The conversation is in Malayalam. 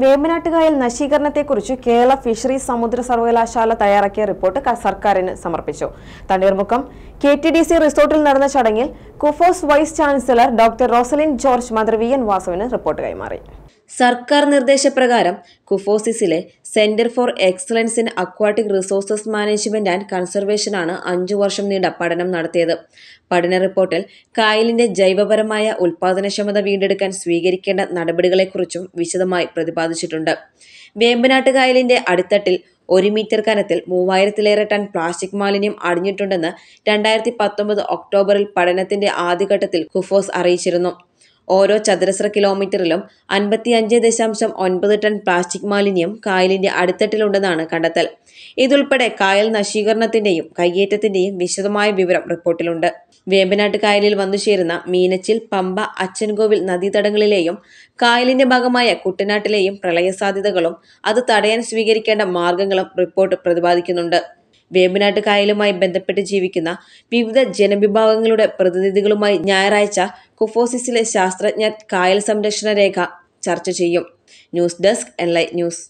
വേമ്പനാട്ടുകായൽ നശീകരണത്തെക്കുറിച്ച് കേരള ഫിഷറീസ് സമുദ്ര സർവകലാശാല തയ്യാറാക്കിയ റിപ്പോർട്ട് സർക്കാരിന് സമർപ്പിച്ചു. Thanneermukkom K T D C റിസോർട്ടിൽ നടന്ന ചടങ്ങിൽ KUFOS vice chancellor doctor Rosalin George മന്ത്രി വി എൻ വാസുവിന് റിപ്പോർട്ട് കൈമാറി. സർക്കാർ നിർദ്ദേശപ്രകാരം കുഫോസിസിലെ centre for excellence in aquatic resources management and കൺസർവേഷനാണ് അഞ്ചു വർഷം നീണ്ട പഠനം നടത്തിയത്. പഠന റിപ്പോർട്ടിൽ കായലിന്റെ ജൈവപരമായ ഉൽപാദനക്ഷമത വീണ്ടെടുക്കാൻ സ്വീകരിക്കേണ്ട നടപടികളെക്കുറിച്ചും വിശദമായി പ്രതിപാദിച്ചിട്ടുണ്ട്. വേമ്പനാട്ട് കായലിന്റെ അടിത്തട്ടിൽ ഒരു മീറ്റർ കനത്തിൽ മൂവായിരത്തിലേറെ ടൺ പ്ലാസ്റ്റിക് മാലിന്യം അടിഞ്ഞിട്ടുണ്ടെന്ന് രണ്ടായിരത്തി പത്തൊമ്പത് ഒക്ടോബറിൽ പഠനത്തിന്റെ ആദ്യഘട്ടത്തിൽ കുഫോസ് അറിയിച്ചിരുന്നു. ഓരോ ചതുരശ്ര കിലോമീറ്ററിലും അൻപത്തിയഞ്ച് ദശാംശം ഒൻപത് ടൺ പ്ലാസ്റ്റിക് മാലിന്യം കായലിന്റെ അടിത്തട്ടിലുണ്ടെന്നാണ് കണ്ടെത്തൽ. ഇതുൾപ്പെടെ കായൽ നശീകരണത്തിന്റെയും കയ്യേറ്റത്തിന്റെയും വിശദമായ വിവരം റിപ്പോർട്ടിലുണ്ട്. വേമ്പനാട്ട് കായലിൽ വന്നു ചേരുന്ന മീനച്ചിൽ പമ്പ അച്ചൻകോവിൽ നദീതടങ്ങളിലെയും കായലിന്റെ ഭാഗമായ കുട്ടനാട്ടിലെയും പ്രളയ സാധ്യതകളും അത് തടയാൻ സ്വീകരിക്കേണ്ട മാർഗങ്ങളും റിപ്പോർട്ട് പ്രതിപാദിക്കുന്നുണ്ട്. വേമ്പനാട്ട് കായലുമായി ബന്ധപ്പെട്ട് ജീവിക്കുന്ന വിവിധ ജനവിഭാഗങ്ങളുടെ പ്രതിനിധികളുമായി ഞായറാഴ്ച കുഫോസിസിലെ ശാസ്ത്രജ്ഞർ കായൽ സംരക്ഷണ രേഖ ചർച്ച ചെയ്യും. News desk Enlight news.